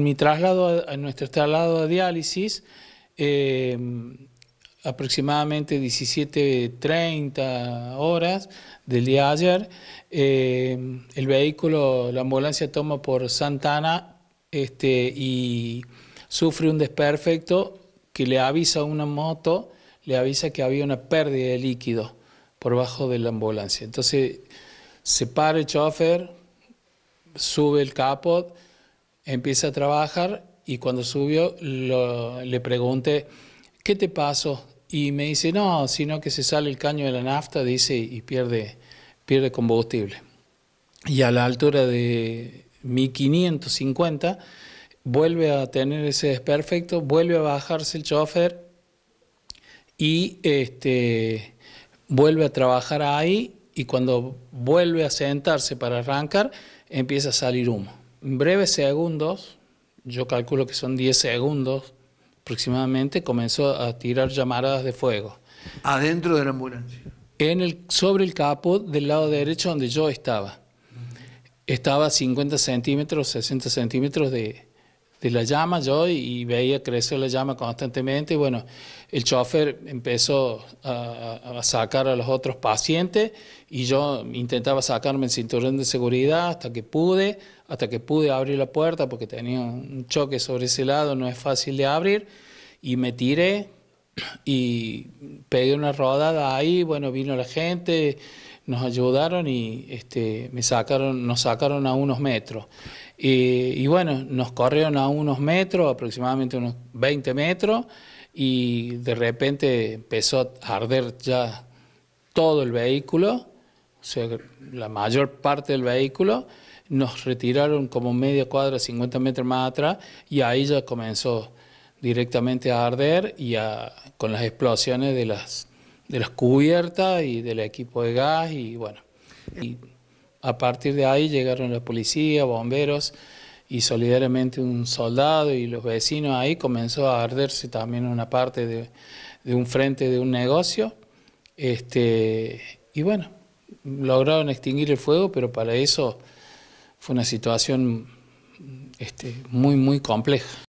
En mi traslado, en nuestro traslado a diálisis, eh, aproximadamente 17.30 horas del día ayer, eh, el vehículo, la ambulancia toma por Santana este, y sufre un desperfecto que le avisa a una moto, le avisa que había una pérdida de líquido por bajo de la ambulancia. Entonces se para el chofer, sube el capot, empieza a trabajar y cuando subió le pregunté, ¿qué te pasó? Y me dice, no, sino que se sale el caño de la nafta, dice, y pierde, pierde combustible. Y a la altura de 1550 vuelve a tener ese desperfecto, vuelve a bajarse el chofer y este, vuelve a trabajar ahí y cuando vuelve a sentarse para arrancar empieza a salir humo. Breves segundos, yo calculo que son 10 segundos aproximadamente, comenzó a tirar llamaradas de fuego. ¿Adentro de la ambulancia? En el, sobre el capó del lado derecho donde yo estaba. Estaba a 50 centímetros, 60 centímetros de, de la llama yo y, veía crecer la llama constantemente. Y bueno, el chofer empezó a, sacar a los otros pacientes y yo intentaba sacarme el cinturón de seguridad hasta que pude, hasta que pude abrir la puerta porque tenía un choque sobre ese lado, no es fácil de abrir. Y me tiré y pegué una rodada ahí, bueno, vino la gente, nos ayudaron y este, me sacaron, nos sacaron a unos metros. Y, bueno, nos corrieron a unos metros, aproximadamente unos 20 metros, y de repente empezó a arder ya todo el vehículo, o sea, la mayor parte del vehículo. Nos retiraron como media cuadra, 50 metros más atrás, y ahí ya comenzó directamente a arder y con las explosiones de las, de las cubiertas y del equipo de gas, y bueno. Y, a partir de ahí llegaron la policía, bomberos y solidariamente un soldado y los vecinos ahí comenzó a arderse también una parte de, un frente de un negocio. Este, y bueno, lograron extinguir el fuego, pero para eso fue una situación este, muy, muy compleja.